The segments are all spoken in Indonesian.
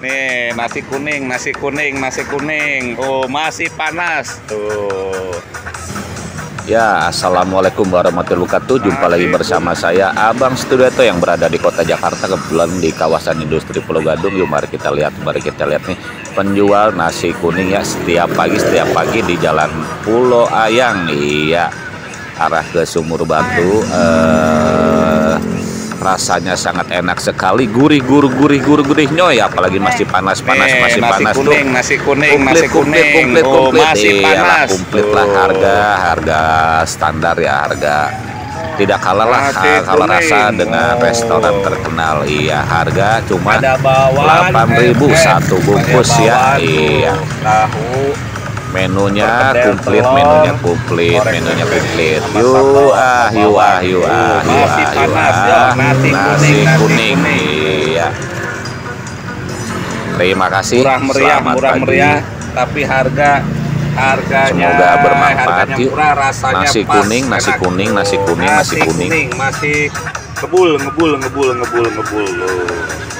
Nih, nasi kuning, nasi kuning, nasi kuning. Oh, masih panas. Tuh. Ya, Assalamualaikum warahmatullahi wabarakatuh Jumpa lagi bersama saya Abang Studioto yang berada di kota Jakarta Kebetulan di kawasan industri Pulau Gadung Yuk mari kita lihat, mari kita lihat nih Penjual nasi kuning ya Setiap pagi, setiap pagi di jalan Pulau Ayang Iya, arah ke Sumur Batu eh, Rasanya sangat enak sekali Gurih, gurih, gurih, gurih, gurih nyoy Apalagi masih panas-panas, Nih, masih nasi panas tuh kuning, nasi kuning, komplit, nasi kuning. komplit, oh, komplit. masih Iyalah, panas. komplit lah Tuh. harga, harga standar ya, harga tidak kalah lah kalau rasa dengan Oh. restoran terkenal. Iya, harga cuma Ada bawang, 8.000 eh, satu eh, bungkus ya. tuh, Iya. Tahu. Menunya komplit, menunya komplit, menunya komplit. sambal, ah, yuk ah, yuk ah, masih ah, yuk panas, ah. ya. Nasi kuning. Iya. Terima kasih. Murah meriah, Selamat murah pagi. meriah, tapi harga harganya Semoga bermanfaat, yuk. Nasi kuning, nasi kuning, nasi kuning, nasi kuning. masih ngebul, ngebul, ngebul, ngebul, ngebul. loh.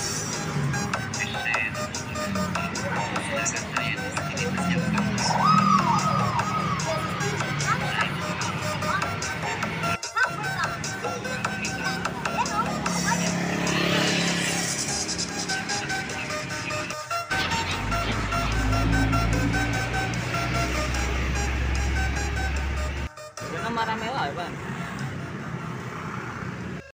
Yang rame lah ya, Bang.